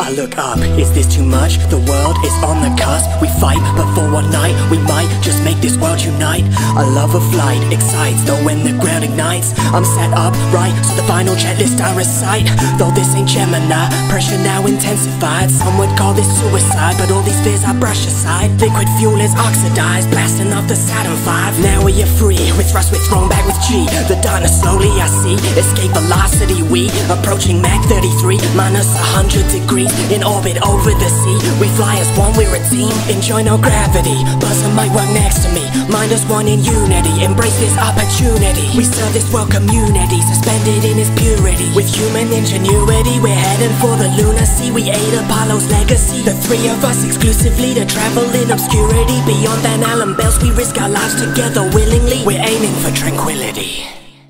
I look up, is this too much? The world is on the cusp. We fight, but for one night, we might just make this world unite. A love of flight excites, though when the ground ignites, I'm set up right, so the final checklist I recite. Though this ain't Gemini, pressure now intensified. Some would call this suicide, but all these fears I brush aside. Liquid fuel is oxidized, blasting off the Saturn V. Now we are free, with thrust we're thrown back with G. The is slowly I see, escape velocity. We approaching Mach 33, minus 100 degrees in orbit over the sea. We fly as one, we're a team. Enjoy no gravity. Buzzer might work next to me. Mind us one in unity. Embrace this opportunity. We serve this world community, suspended in its purity. With human ingenuity, we're heading for the Lunar sea. We ate Apollo's legacy. The three of us exclusively to travel in obscurity. Beyond Van Allen belts, we risk our lives together willingly. We're aiming for tranquility.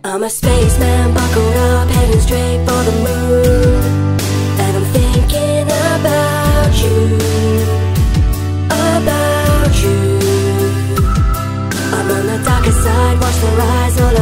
I'm a spaceman, buckled up, heading straight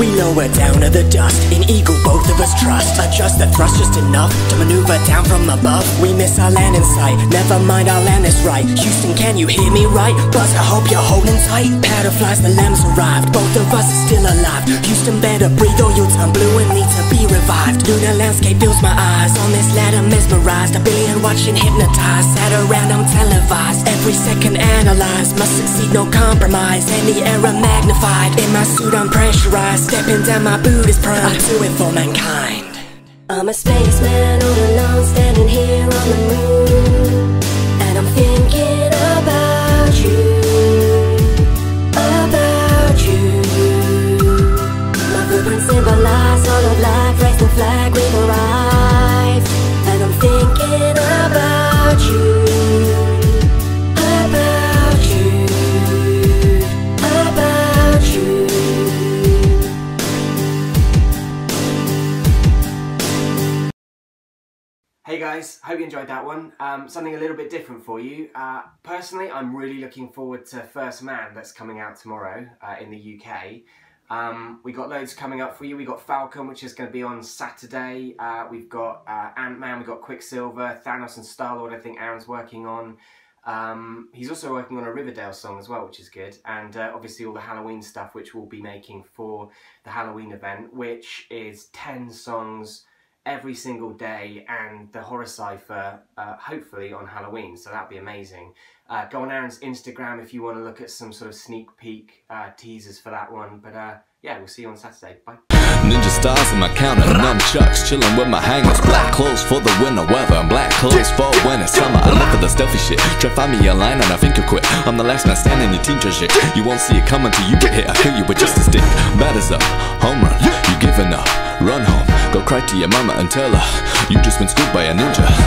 We lower down to the dust. In Eagle, both of us trust. Adjust the thrust just enough to maneuver down from above. We miss our landing site. Never mind, our land is right. Houston, can you hear me right? Buzz, I hope you're holding tight. Powder flies, the lambs arrived. Both of us are still alive. Houston, better breathe or you'll turn blue and need to be revived. Lunar landscape fills my eyes. On this ladder, mesmerized. A billion watching hypnotized. Sat around, I'm televised. Every second analyzed. Must succeed, no compromise. Any error magnified. In my suit, I'm pressurized. Stepping down my boot is prime. I do it for mankind. I'm a spaceman all alone, standing here on the moon. Guys, hope you enjoyed that one. Um, something a little bit different for you. Uh, personally, I'm really looking forward to First Man that's coming out tomorrow uh, in the UK. Um, we got loads coming up for you. We got Falcon, which is going to be on Saturday. Uh, we've got uh, Ant-Man, we've got Quicksilver, Thanos and Star-Lord I think Aaron's working on. Um, he's also working on a Riverdale song as well, which is good. And uh, obviously all the Halloween stuff, which we'll be making for the Halloween event, which is 10 songs every single day and the horror cipher uh, hopefully on Halloween so that'd be amazing. Uh, go on Aaron's Instagram if you want to look at some sort of sneak peek uh, teasers for that one but uh, yeah we'll see you on Saturday. Bye. Ninja stars in my counter, nunchucks, chilling with my hangers. Black clothes for the winter weather, and black clothes for when it's summer. I live for the stealthy shit. Try find me a line and I think you quit. I'm the last man standing in team shit. You won't see it coming till you get hit. I kill you with just a stick. Bad as up, home run. You giving up, run home. Go cry to your mama and tell her you just been schooled by a ninja.